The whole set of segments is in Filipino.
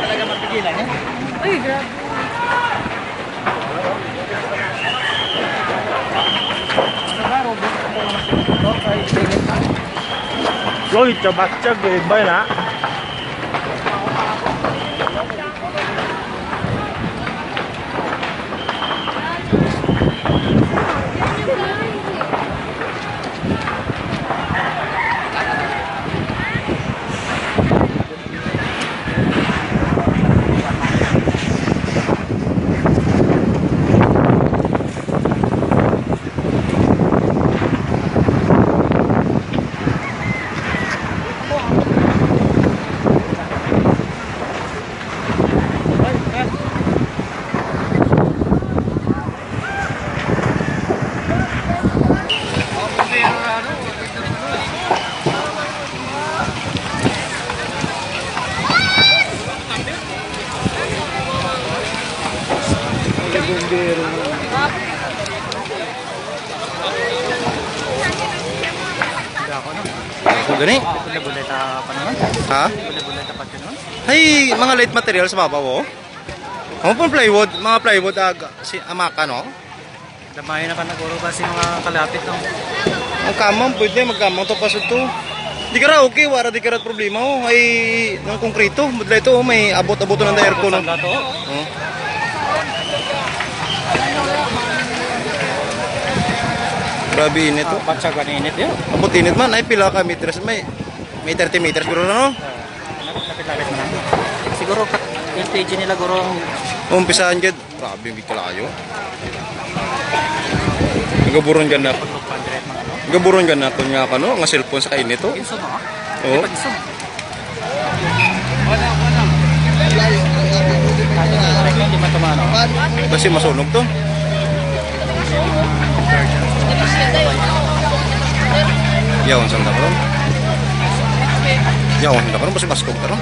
Talaga mapigilan eh. Uy, grabe. Rồi cho bác chắc về bay lá. Gani? Buleta pa naman. Ha? Buleta pa naman. Hay, mga light materials mabaw, oh. Ano po plywood? Mga plywood, ag, si amaka, no? Damay na ka naguro kasi mga kalapit no. Ang kamang, pwede, magkamang to pasod to. Di ka okay, wala di ka problema, oh. Ay, ng konkreto, mudla ito, oh, may abot-abot ng aircon, to. Oh. Grabe init, oh. Patsa ka init yun. Abot init man, ay pila ka meters, may may 30 meters siguro na, no? Lapit-lapit mo na. Siguro LPG nila guro Umpisahan gid. Grabe, hindi kalayo. Gaburon gan na. 500 mga. Gaburon gan na to nga kano, nga cellphone sa kainit, oh. Inso mo. Oh. Pag iso. Hindi man tumano. Kasi masunog to. Yawan sa karon. Yawan sa karon kasi baskog karon.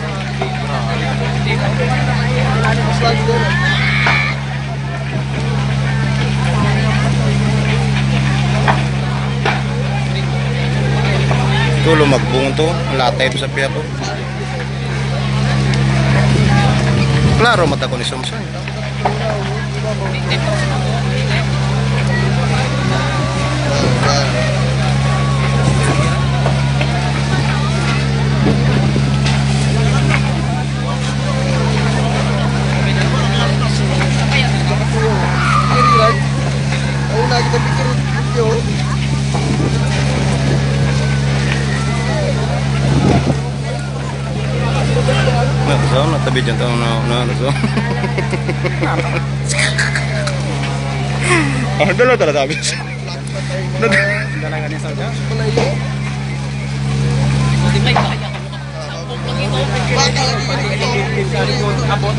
Ito lumagbong to, latay to sa piya to. Klaro mata ko ni Samson. So, natabi dyan tayo na, na, na, so. Ah, dala dala tabi. Dalaga niya sa dyan. Hindi may kaya ka. Abot.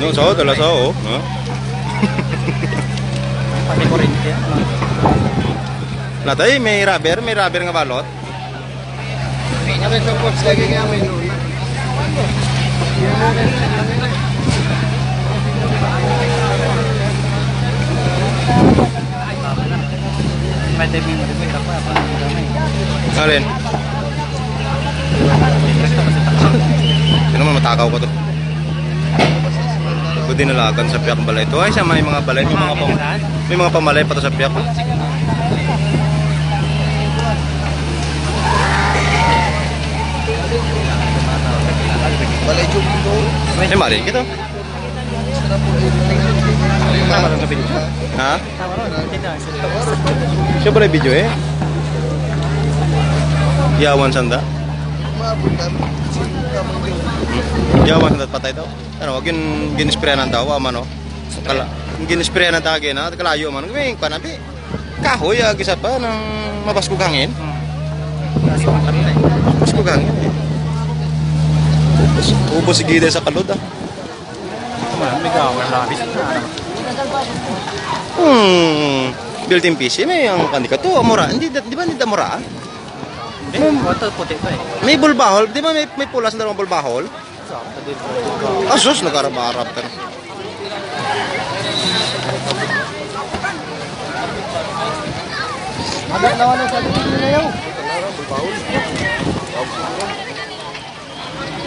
No, so, dala so, oh. No? Pati kurente. Ano? Natay, may rubber, may rubber nga balot. May debi mo rin. Apa apa damay. Alin? Sino man matakaw ko to? Pwede nalagan sa piyak balay to. Ay, siya may mga balay, may mga pam may mga pamalay pa to sa piyak. Kita. Tama lang sa video. Ha? Tama ron. Kita. Siya video eh. Yawan sanda. Yawan sanda patay daw. Ano, wag yun ginisprayan ng daw, ama no? Kala, ginisprayan ng tagi na, kalayo man. Gawin, panabi. Kahoy, agisa pa ng mabas ko hangin. Hmm. Mas ko gangin eh. Ubus, ubus si Gide sa kalod ah. Hmm. Built-in PC, may ang kanди ka to, amura. Hindi, di ba hindi amura? May bulbahol, di ba may, may pulas na dalawang bulbahol? Asus, nag-arap-arap ka. Ada lawan ng sabi nila yaw.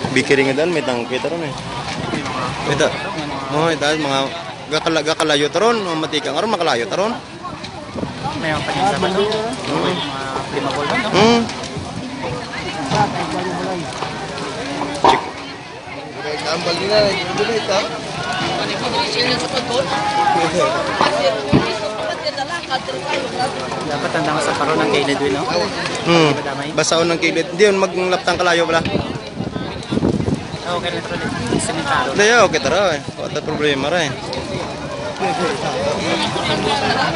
na rin. Bikiri nga dal, may tangke taron eh. Ito. Mo, ito mga gakala gakalayo taron, mga matika nga ron makalayo taron. May mga panin sa bato. Mga lima bol no? Hmm. Chik. Okay, tambal nila. Hindi na ito. Dapat tanda ka sa paro ng kailid no? Hmm. Basaon ng kilid. Hindi yun, maglaptang kalayo pala. Okay na ito. Simentado. Hindi, okay tara eh. Wala problema ra eh.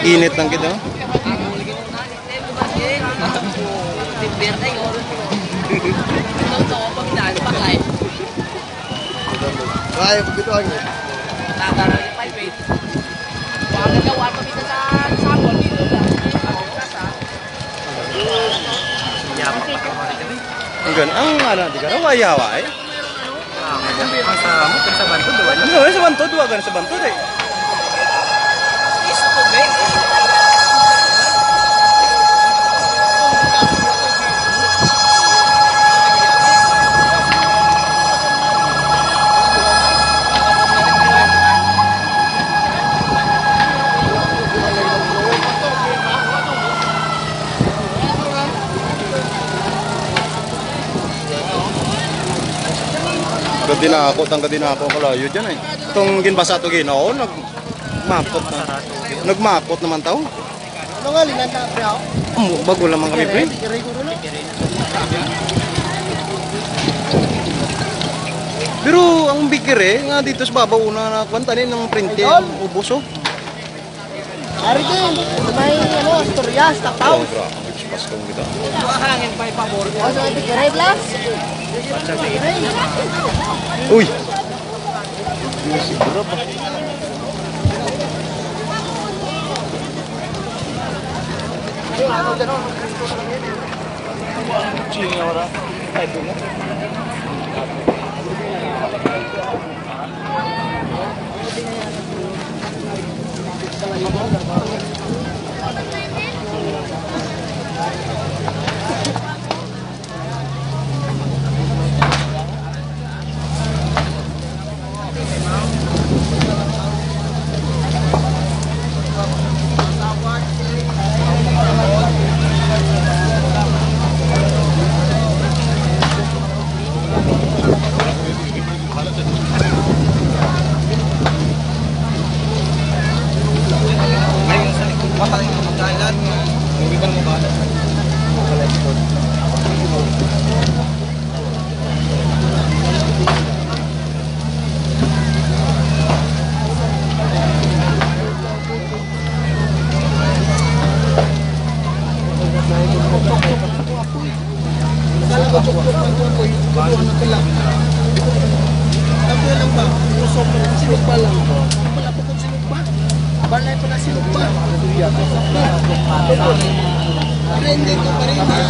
Init lang kita. oh. Kaya, begitu aja. Yapak pa kamo rin kami. Ang gan, ang ano, di ka rawa yawa eh. Ah, Ang sa mo, kung sa banto, duwan. Ano, sa banto, duwa gan sa banto eh. Gadinako, tang gadinako kalayo dyan eh. Itong ginbasa to ginoo, nagmapot na. Nagmapot naman tao. Ano nga, linan na, pre, ako? Bago lamang kami pre. Pero ang bigger eh, nga dito sa babaw una na kwantanin ng printe, ang ubos oh. Ari din. May, ano, Asturias, Takaw. Oh, grabe, paskong kita. O, sa ito, kiray, Blas. Kiray. Uy. Thank you.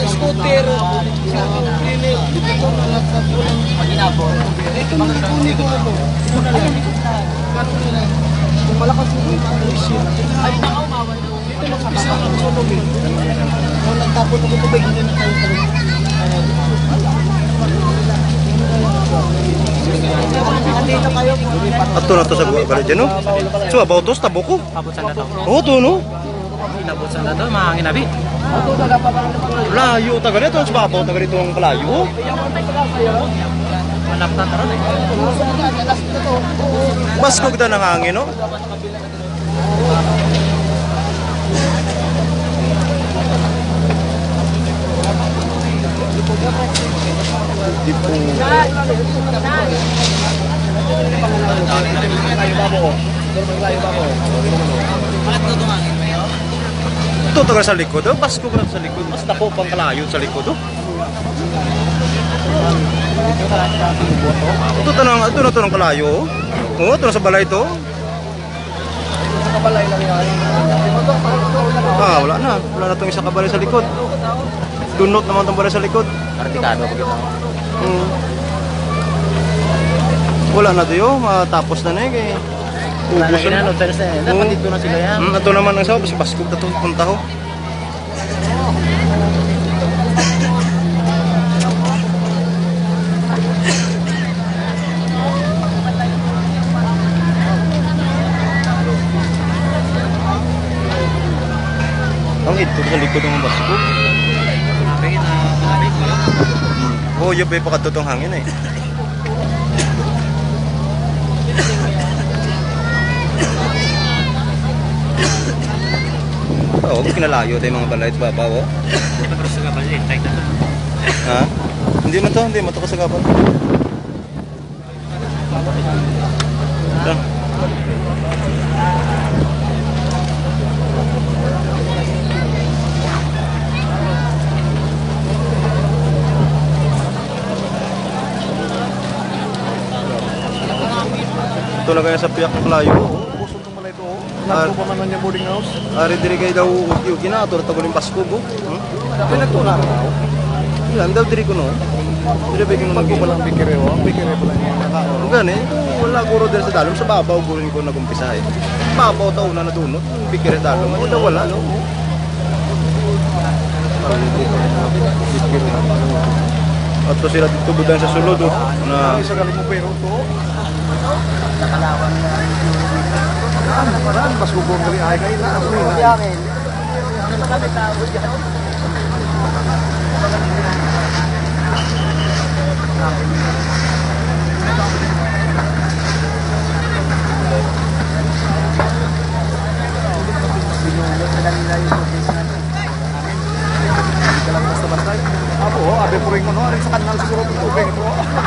Scooter. Dito na sa. Ito na kunin ko ano. Ito na lang. Na. Kung malakas yung pollution. Ay, nakaumawan. Ito mag-isa ka sa lumi. Kung nagtapon ako tubig, hindi na tayo talong. Ato na to sa balik dyan, no? So, about to, tabo ko. Abot sa dato. Oo, to, no? Inabot sa dato, mahangin abi. Layo, taga rito. Sa babaw, taga rito ang kalayo. Malaptan taron eh. Basko kita ng hangin, no? Di po. Ito taga sa likod, oh. Basko ka na sa likod. Mas dako pang kalayo sa likod, oh. Ito tanong, ito na tanong kalayo. oh. Oo, ito na sa balay to. Ah, wala na. Wala na itong isa kabalay sa likod. Dunot naman itong balay sa likod. Artikado ko kita. Hmm. Wala na to matapos na na eh. Wala na ginanod sa nasa. Dapat dito na sila yan. Hmm, ito naman ang sabi, si Baskog na to, punta ho. Ang ito sa likod ng ko. Oo, oh, yun pa yung pakatutong hangin eh. Oo, oh, kinalayo tayo mga balay at babaw. Oh. Pagkros sa kapal eh. Tight na. Ha? Hindi man to, hindi man to kasagapan. Ito. Ito na kaya sa piyak ng kalayo. oh. Puso itong malay ko. Ah. Nagpo pa man niya boarding house. Ari diri kay daw ugi-ugi na ato tago ning Pasko go. Hmm? Pinagtunar na ako. Ilan daw diri ko no. Diri biging mag Pagko pa lang bikire o. Bikire pa lang yung nakaon. Ang gani, wala guro diri sa dalom sa babaw gurin ko nagumpisa eh. Babaw taon na nadunot, bikire dalom. Wala wala no. At to sila dito budan sa sulod oh, na Isa galing mo pero to. Ano pa rin? Mas gugong gali ay kayo na. Ako yun. Basta-basta. Ako, oh, abe po rin ko, no? Aring sa kanal siguro ito tubig. Ito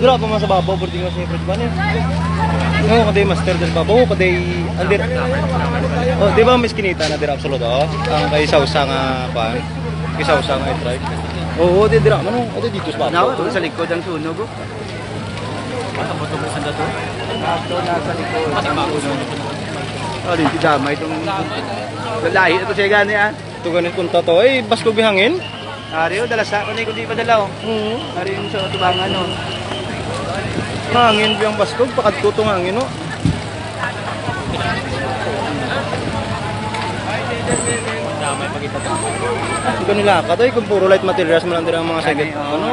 Dira pa man sa babaw boarding mas ni Fred Ban eh. No, kaday master del babaw, kaday andir. Oh, di ba mas kinita na dira absoluto? Ang kay sausa nga pan. Kay sausa nga try. Oo, di dira man oh. Ate dito sa. Nawa, sa likod ang sunog. Abot mo sa dato. Ito nasa likod. Pati bago Oh, di damay itong lalahi ito siya gani ah. Ito ganit punta to. Ay, basko bihangin. Ari, oh, dala sa na kundi pa dala oh. Oo. Ari yung sa tubangan oh. Hangin biyang basko, pakad ko tong hangin no. Damay pagita to. Ito nila ka to, kung puro light materials man lang dira ang mga sagat. Ano?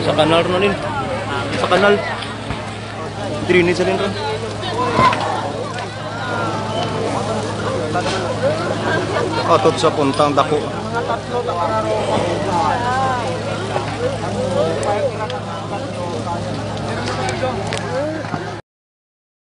Sa kanal ron din. Sa kanal. Drini sa rin ron. Atot sa puntang dako.